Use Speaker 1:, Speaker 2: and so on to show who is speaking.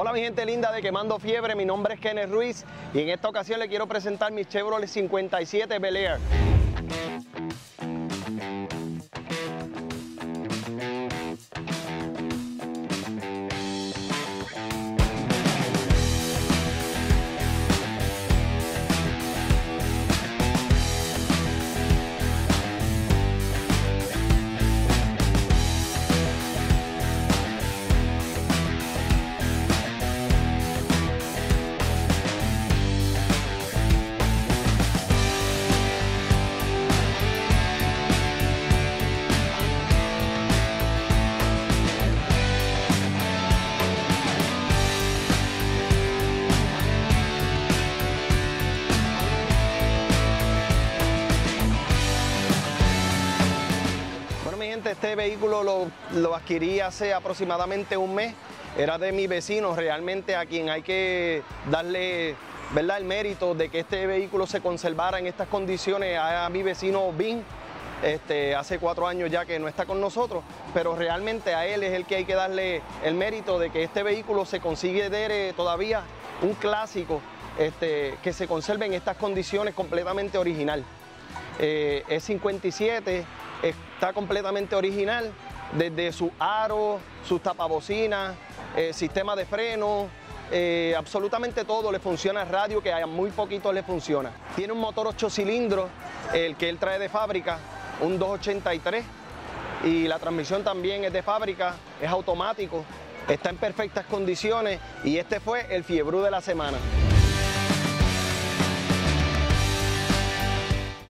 Speaker 1: Hola mi gente linda de Quemando Fiebre, mi nombre es Kenneth Ruiz y en esta ocasión le quiero presentar mi Chevrolet 57 Bel Air. Este vehículo lo, lo adquirí hace aproximadamente un mes. Era de mi vecino, realmente a quien hay que darle ¿verdad? el mérito de que este vehículo se conservara en estas condiciones a mi vecino Vin. Este, hace cuatro años ya que no está con nosotros, pero realmente a él es el que hay que darle el mérito de que este vehículo se considere todavía un clásico este, que se conserve en estas condiciones completamente original. Eh, es 57, está completamente original, desde su aro, sus tapabocinas, eh, sistema de freno, eh, absolutamente todo le funciona, radio que a muy poquito le funciona. Tiene un motor 8 cilindros, el que él trae de fábrica, un 283, y la transmisión también es de fábrica, es automático, está en perfectas condiciones y este fue el fiebrú de la semana.